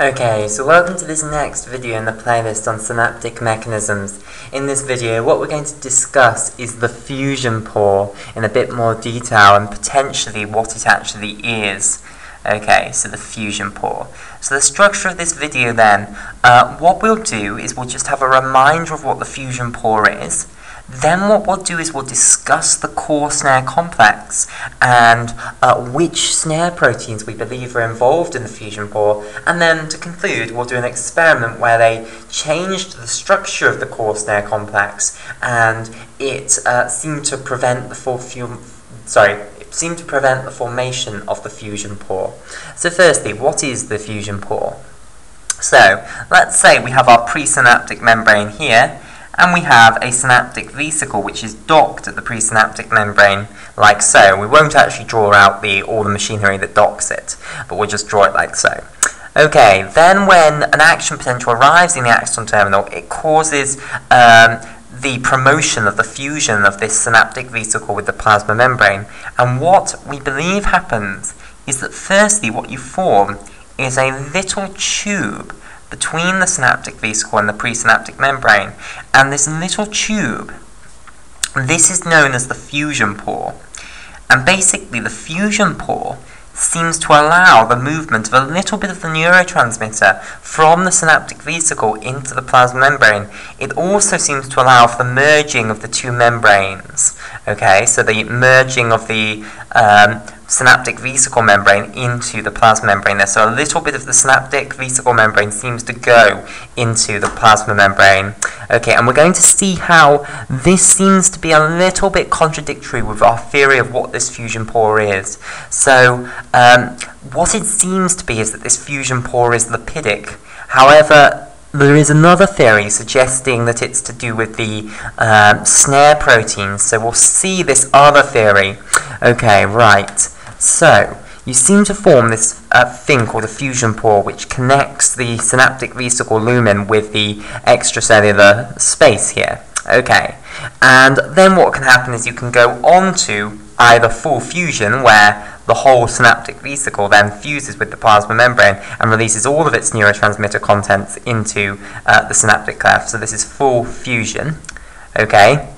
Okay, so welcome to this next video in the playlist on synaptic mechanisms. In this video, what we're going to discuss is the fusion pore in a bit more detail and potentially what it actually is. Okay, so the fusion pore. So the structure of this video then, uh, what we'll do is we'll just have a reminder of what the fusion pore is, then what we'll do is we'll discuss the core snare complex and uh, which snare proteins we believe are involved in the fusion pore. And then to conclude, we'll do an experiment where they changed the structure of the core snare complex and it uh, seemed to prevent the full sorry, it seemed to prevent the formation of the fusion pore. So firstly, what is the fusion pore? So, let's say we have our presynaptic membrane here, and we have a synaptic vesicle which is docked at the presynaptic membrane like so. We won't actually draw out the all the machinery that docks it, but we'll just draw it like so. Okay, then when an action potential arrives in the axon terminal, it causes um, the promotion of the fusion of this synaptic vesicle with the plasma membrane. And what we believe happens is that firstly what you form is a little tube between the synaptic vesicle and the presynaptic membrane. And this little tube, this is known as the fusion pore. And basically, the fusion pore seems to allow the movement of a little bit of the neurotransmitter from the synaptic vesicle into the plasma membrane. It also seems to allow for the merging of the two membranes. Okay, so the merging of the um, synaptic vesicle membrane into the plasma membrane there. So a little bit of the synaptic vesicle membrane seems to go into the plasma membrane. Okay, and we're going to see how this seems to be a little bit contradictory with our theory of what this fusion pore is. So um, what it seems to be is that this fusion pore is lipidic. However, there is another theory suggesting that it's to do with the um, snare proteins, so we'll see this other theory. Okay, right. So, you seem to form this uh, thing called a fusion pore which connects the synaptic vesicle lumen with the extracellular space here. Okay, and then what can happen is you can go on to either full fusion, where the whole synaptic vesicle then fuses with the plasma membrane and releases all of its neurotransmitter contents into uh, the synaptic cleft. So this is full fusion. Okay,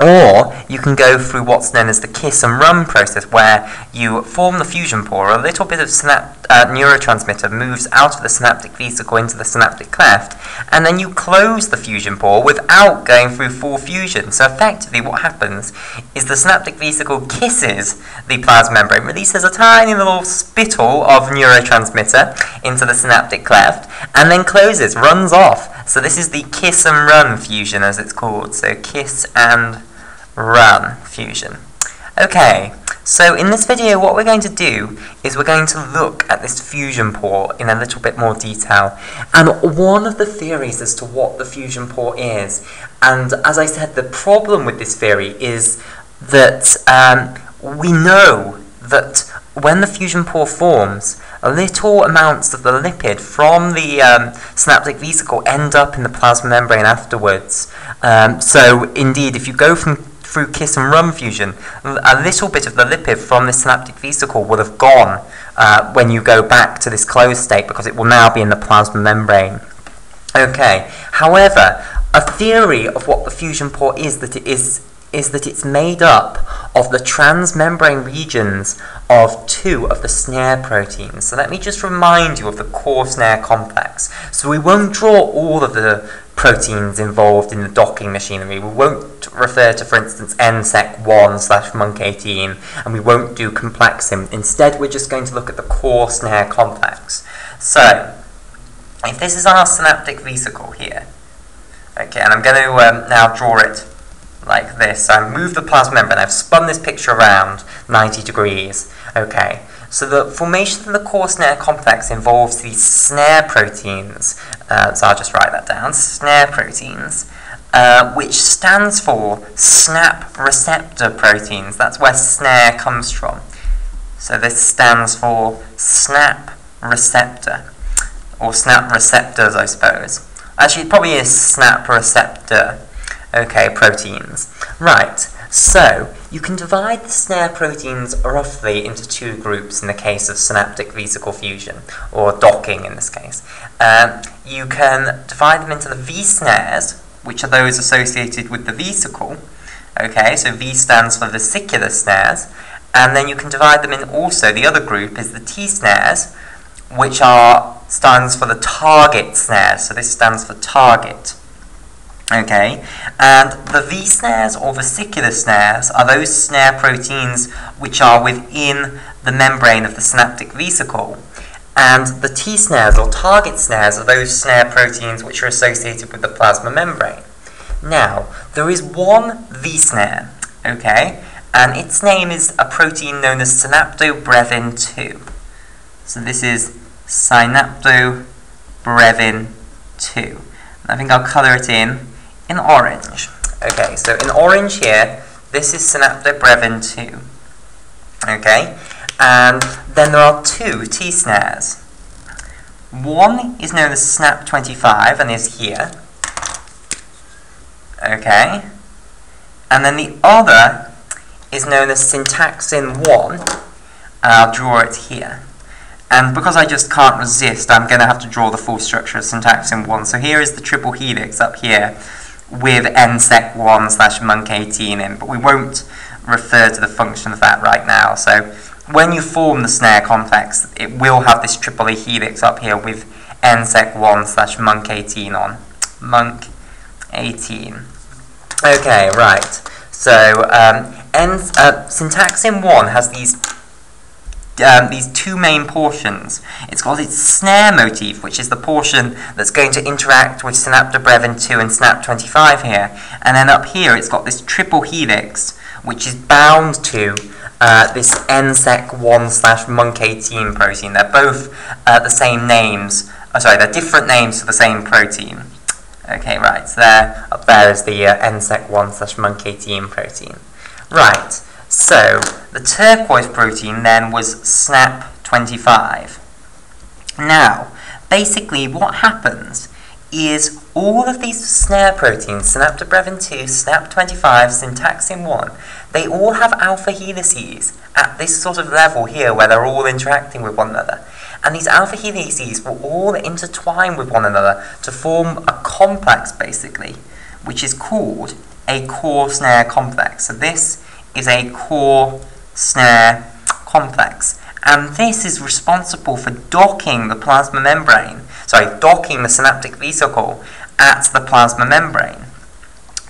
or you can go through what's known as the kiss and run process, where you form the fusion pore, a little bit of synap uh, neurotransmitter moves out of the synaptic vesicle into the synaptic cleft, and then you close the fusion pore without going through full fusion. So effectively what happens is the synaptic vesicle kisses the plasma membrane, releases a tiny little spittle of neurotransmitter into the synaptic cleft, and then closes, runs off. So this is the kiss and run fusion as it's called. So kiss and run fusion. Okay, so in this video what we're going to do is we're going to look at this fusion pore in a little bit more detail. And one of the theories as to what the fusion pore is, and as I said, the problem with this theory is that um, we know that when the fusion pore forms, little amounts of the lipid from the um, synaptic vesicle end up in the plasma membrane afterwards. Um, so indeed, if you go from through kiss and run fusion, a little bit of the lipid from the synaptic vesicle will have gone uh, when you go back to this closed state because it will now be in the plasma membrane. Okay, however, a theory of what the fusion pore is that it is is that it's made up of the transmembrane regions of two of the snare proteins. So let me just remind you of the core snare complex. So we won't draw all of the proteins involved in the docking machinery. We won't refer to, for instance, NSEC1 slash MUNC18, and we won't do complexin. Instead, we're just going to look at the core snare complex. So, if this is our synaptic vesicle here, okay, and I'm going to um, now draw it like this. So I move the plasma membrane, I've spun this picture around 90 degrees. Okay, so the formation of the core snare complex involves these snare proteins. Uh, so I'll just write that down, snare proteins. Uh, which stands for snap receptor proteins. That's where snare comes from. So this stands for snap receptor, or snap receptors, I suppose. Actually, it probably is snap receptor Okay, proteins. Right, So, you can divide the snare proteins roughly into two groups in the case of synaptic vesicle fusion, or docking in this case. Um, you can divide them into the V snares, which are those associated with the vesicle. Okay, so V stands for vesicular snares. And then you can divide them in also, the other group is the T snares, which are stands for the target snares. So this stands for target. Okay, and the V snares or vesicular snares are those snare proteins which are within the membrane of the synaptic vesicle. And the T snares or target snares are those snare proteins which are associated with the plasma membrane. Now, there is one V snare, okay, and its name is a protein known as synaptobrevin 2. So this is synaptobrevin 2. I think I'll colour it in in orange. Okay, so in orange here, this is synaptobrevin 2. Okay, and then there are two T snares. One is known as SNAP25 and is here. Okay, and then the other is known as syntaxin 1, and I'll draw it here. And because I just can't resist, I'm going to have to draw the full structure of syntaxin 1. So here is the triple helix up here with nsec1 slash munc18 in, but we won't refer to the function of that right now. So when you form the snare complex, it will have this triple helix up here with nsec1 slash munc18 on. Munc18. Okay, right. So um, N, uh, syntaxin 1 has these um, these two main portions. It's got its snare motif, which is the portion that's going to interact with synaptobrevin 2 and SNAP25 here. And then up here, it's got this triple helix, which is bound to uh, this NSEC1 slash MUNC18 protein. They're both uh, the same names. Oh, sorry, they're different names for the same protein. Okay, right, so there, up there is the uh, NSEC1 slash MUNC18 protein. Right, so the turquoise protein then was SNAP25. Now, basically what happens is all of these snare proteins, synaptobrevin 2, SNAP25, syntaxin 1, they all have alpha helices at this sort of level here where they're all interacting with one another. And these alpha helices will all intertwine with one another to form a complex, basically, which is called a core snare complex. So this is a core snare complex. And this is responsible for docking the plasma membrane, sorry, docking the synaptic vesicle at the plasma membrane.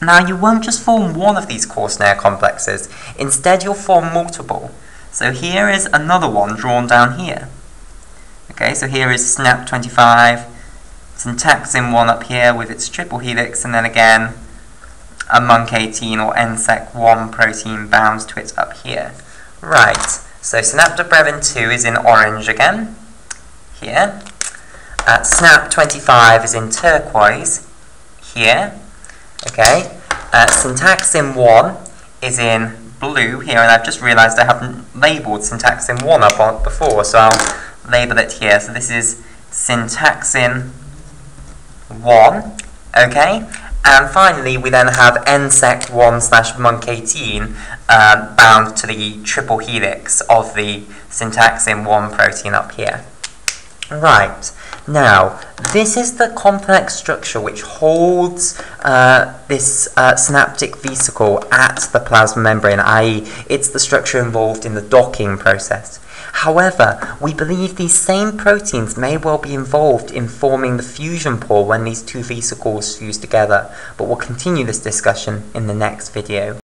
Now you won't just form one of these core snare complexes, instead you'll form multiple. So here is another one drawn down here. Okay, so here is SNAP25, syntaxin 1 up here with its triple helix, and then again a MUNC18 or NSEC1 protein bound to it up here. Right, so synaptobrevin 2 is in orange again, here. Uh, SNAP25 is in turquoise, here. Okay, uh, syntaxin 1 is in blue here, and I've just realised I haven't labelled syntaxin 1 up on before, so I'll label it here. So this is syntaxin 1, okay? And finally, we then have NSEC1 slash MUNC18 um, bound to the triple helix of the syntaxin 1 protein up here. Right, now, this is the complex structure which holds uh, this uh, synaptic vesicle at the plasma membrane, i.e. it's the structure involved in the docking process. However, we believe these same proteins may well be involved in forming the fusion pore when these two vesicles fuse together, but we'll continue this discussion in the next video.